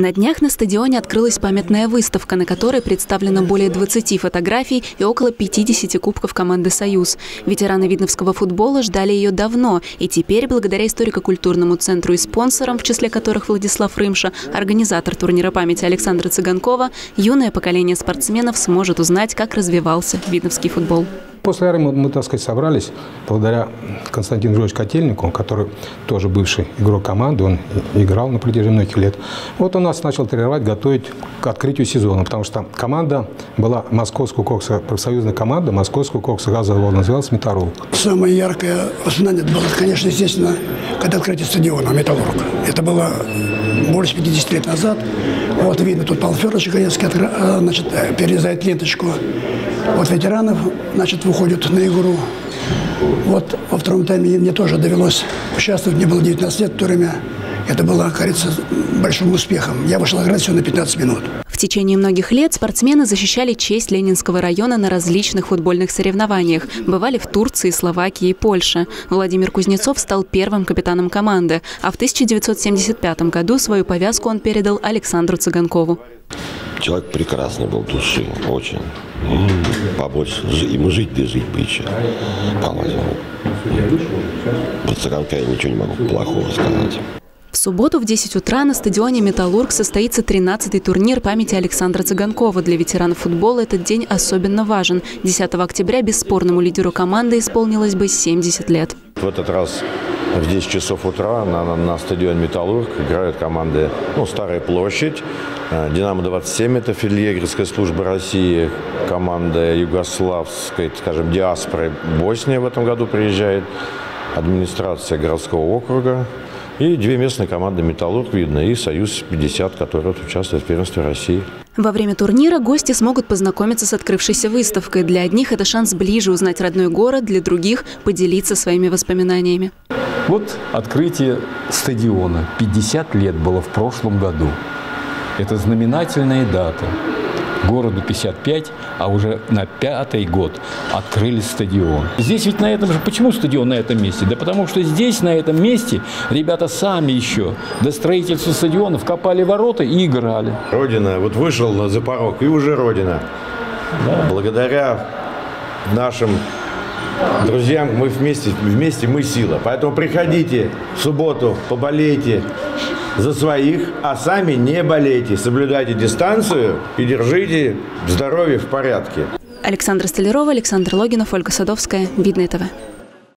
На днях на стадионе открылась памятная выставка, на которой представлено более 20 фотографий и около 50 кубков команды «Союз». Ветераны видновского футбола ждали ее давно, и теперь, благодаря историко-культурному центру и спонсорам, в числе которых Владислав Рымша, организатор турнира памяти Александра Цыганкова, юное поколение спортсменов сможет узнать, как развивался видновский футбол. После армии мы, так сказать, собрались благодаря Константину Жовичу Котельнику, который тоже бывший игрок команды, он играл на протяжении многих лет. Вот он нас начал тренировать, готовить к открытию сезона, потому что команда была московского кокса, профсоюзная команда московского кокса газового называлась «Металлург». Самое яркое воспоминание было, конечно, естественно, когда открытие стадиона «Металлург». Это было больше 50 лет назад. Вот видно, тут Гаевский э, значит, э, перерезает ленточку. Вот ветеранов, значит, выходят на игру. Вот во втором тайме мне тоже довелось участвовать. Мне было 19 лет в то время. Это было, кажется, большим успехом. Я вышел играть всего на 15 минут. В течение многих лет спортсмены защищали честь Ленинского района на различных футбольных соревнованиях. Бывали в Турции, Словакии и Польше. Владимир Кузнецов стал первым капитаном команды, а в 1975 году свою повязку он передал Александру Цыганкову. Человек прекрасный был души, очень. Побольше. Ему жить да жить бы еще. По-моему. Про Цыганка я ничего не могу плохого сказать. В субботу в 10 утра на стадионе «Металлург» состоится 13-й турнир памяти Александра Цыганкова. Для ветеранов футбола этот день особенно важен. 10 октября бесспорному лидеру команды исполнилось бы 70 лет. В этот раз в 10 часов утра на, на, на стадионе «Металлург» играют команды ну, «Старая площадь», э, «Динамо-27» – это фельдъегерская служба России, команда югославской, скажем, диаспоры Босния в этом году приезжает, администрация городского округа, и две местные команды «Металлург» видно и «Союз-50», который участвует в первенстве России. Во время турнира гости смогут познакомиться с открывшейся выставкой. Для одних это шанс ближе узнать родной город, для других – поделиться своими воспоминаниями. Вот открытие стадиона. 50 лет было в прошлом году. Это знаменательная дата городу 55, а уже на пятый год открыли стадион. Здесь ведь на этом же, почему стадион на этом месте? Да потому что здесь, на этом месте, ребята сами еще до строительства стадионов копали ворота и играли. Родина, вот вышел на за порог, и уже Родина. Да. Благодаря нашим друзьям мы вместе, вместе мы сила. Поэтому приходите в субботу, поболейте, за своих, а сами не болейте, соблюдайте дистанцию и держите здоровье в порядке. Александра Столярова, Александр Логинов, Ольга Садовская. Видное ТВ.